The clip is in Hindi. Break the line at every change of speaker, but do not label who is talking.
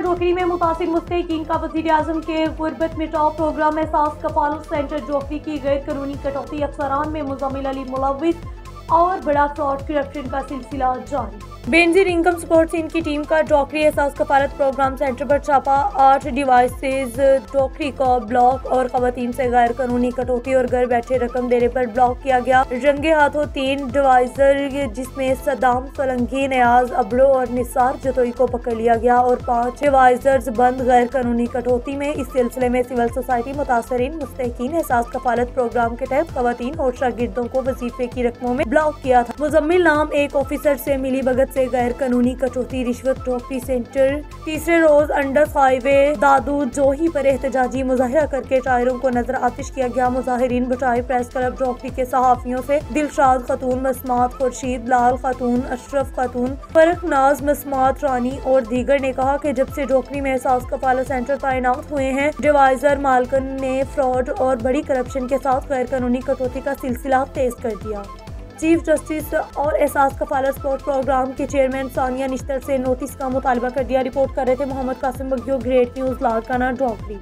मुतासर मुस्तकिन का वजी अजम के गुरबत मिटाव प्रोग्राम एहसास कफालत सेंटर जोखरी की गैर कानूनी कटौती। अफसरान में मुजमिल अली मुलविस और बड़ा फ्रॉड करप्शन का सिलसिला जारी। बेनजीर इनकम सपोर्ट इनकी टीम का डॉक्टरी एहसास कफालत प्रोग्राम सेंटर पर छापा, आठ डिवाइसेज डॉक्टरी को ब्लॉक और खातन से गैर कानूनी कटौती और घर बैठे रकम देने पर ब्लॉक किया गया। रंगे हाथों तीन डिवाइजर, जिसमें सदाम सोलंगी, नयाज अबड़ो और निसार जतोई को पकड़ लिया गया और पाँच डिवाइजर्स बंद गैर कानूनी कटौती में इस सिलसिले में सिविल सोसाइटी मुतासरीन, मुस्तकिन एहसास कफालत प्रोग्राम के तहत खवतिन और शागिर्दों को वजीफे की रकमों में ब्लॉक किया था। मुजम्मिल नाम एक ऑफिसर से मिली, भगत से गैर कानूनी कटौती, रिश्वत टोपी सेंटर। तीसरे रोज अंडर हाईवे दादू जोही पर एहतजाजी मुजाहरा करके टायरों को नज़र आतिश किया गया। मुजाहरीन बटाई प्रेस क्लब डॉक्टरी के सहाफियों से दिलशाद खतून, मसमात खुर्शीद, लाल खातून, अशरफ खातून फरक नाज, मसमात रानी और दीगर ने कहा कि जब से डॉक्टरी में एहसास कफाला सेंटर तैनात हुए हैं, डिवाइजर मालकन ने फ्रॉड और बड़ी करप्शन के साथ गैर कानूनी कटौती का सिलसिला तेज कर दिया। चीफ जस्टिस और एहसास कफालत स्पोर्ट प्रोग्राम के चेयरमैन सानिया निश्तर से नोटिस का मुतालबा कर दिया। रिपोर्ट कर रहे थे मोहम्मद कासिम बघियो ग्रेट न्यूज़, लालकाना डॉकरी